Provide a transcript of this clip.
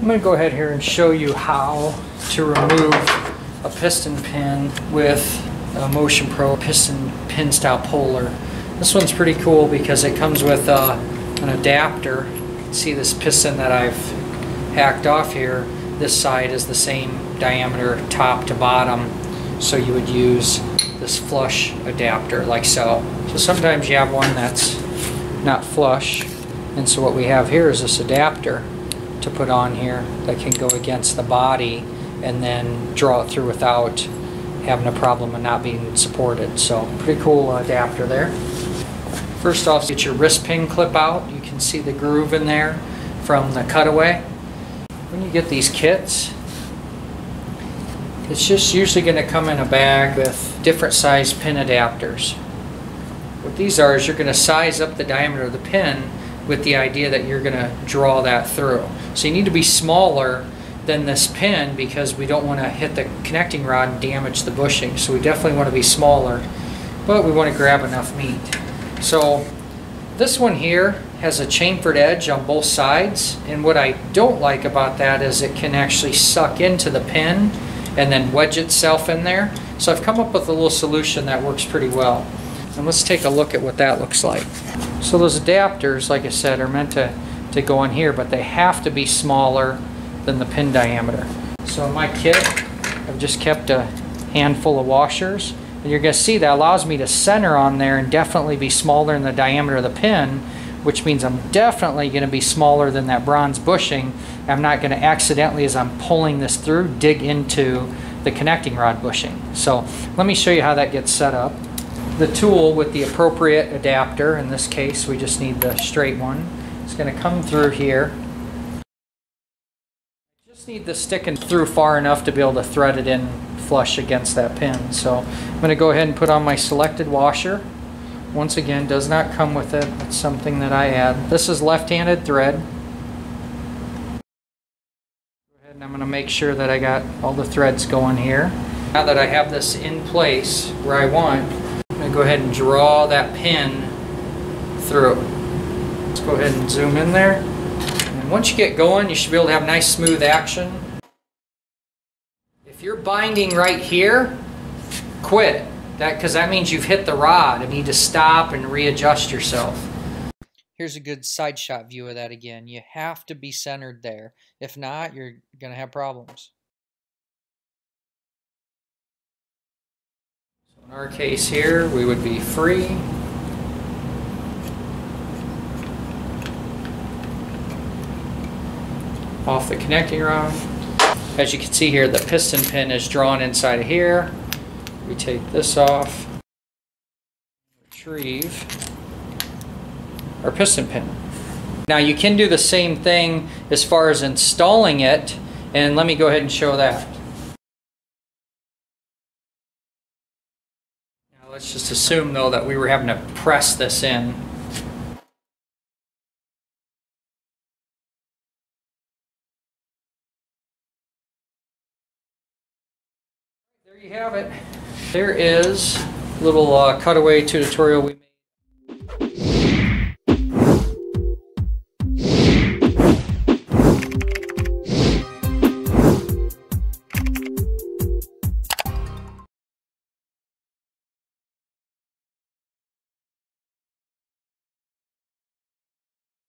I'm going to go ahead here and show you how to remove a piston pin with a Motion Pro piston pin style puller. This one's pretty cool because it comes with uh, an adapter. See this piston that I've hacked off here? This side is the same diameter top to bottom so you would use this flush adapter like so. So sometimes you have one that's not flush and so what we have here is this adapter to put on here that can go against the body and then draw it through without having a problem of not being supported. So pretty cool adapter there. First off, get your wrist pin clip out. You can see the groove in there from the cutaway. When you get these kits, it's just usually going to come in a bag with different size pin adapters. What these are is you're going to size up the diameter of the pin with the idea that you're going to draw that through. So you need to be smaller than this pin because we don't want to hit the connecting rod and damage the bushing. So we definitely want to be smaller, but we want to grab enough meat. So this one here has a chamfered edge on both sides and what I don't like about that is it can actually suck into the pin and then wedge itself in there. So I've come up with a little solution that works pretty well. And let's take a look at what that looks like. So those adapters, like I said, are meant to, to go in here, but they have to be smaller than the pin diameter. So in my kit, I've just kept a handful of washers. And you're going to see that allows me to center on there and definitely be smaller than the diameter of the pin, which means I'm definitely going to be smaller than that bronze bushing. I'm not going to accidentally, as I'm pulling this through, dig into the connecting rod bushing. So let me show you how that gets set up. The tool with the appropriate adapter, in this case we just need the straight one, it's going to come through here just need the sticking through far enough to be able to thread it in flush against that pin. So I'm going to go ahead and put on my selected washer. Once again, does not come with it. It's something that I add. This is left-handed thread. Go ahead and I'm going to make sure that I got all the threads going here. Now that I have this in place where I want, To go ahead and draw that pin through. Let's go ahead and zoom in there And once you get going, you should be able to have nice smooth action. If you're binding right here, quit. That Because that means you've hit the rod and need to stop and readjust yourself. Here's a good side shot view of that again. You have to be centered there. If not, you're going to have problems. In our case here, we would be free. off the connecting rod. As you can see here, the piston pin is drawn inside of here. We take this off, retrieve our piston pin. Now you can do the same thing as far as installing it, and let me go ahead and show that. Let's just assume though that we were having to press this in There you have it. There is a little uh, cutaway tutorial we made.